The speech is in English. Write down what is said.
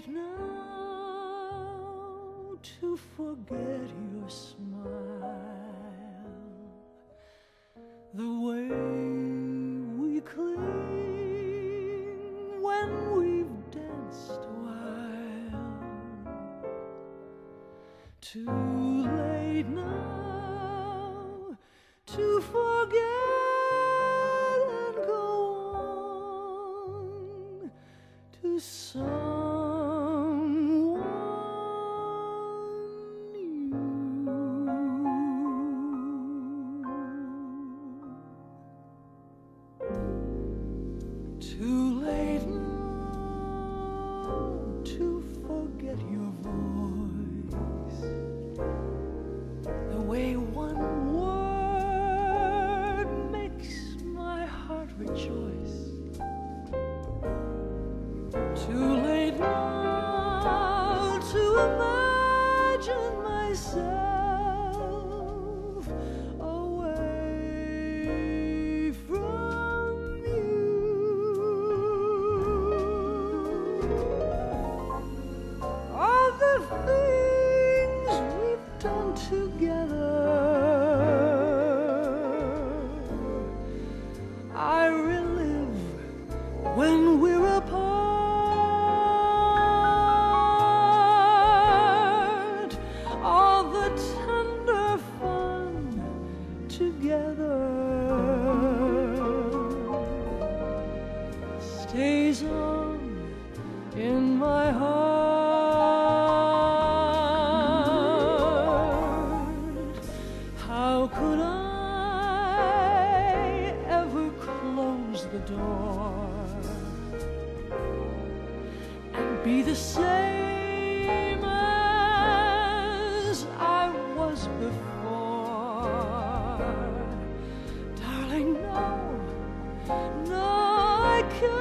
late now to forget your smile. The way we cling when we've danced a while. Too late now to forget and forget your voice. The way one word makes my heart rejoice. Together. I relive when we're apart. All the tender fun together stays on in my heart. Be the same as I was before? Darling, no. No, I can't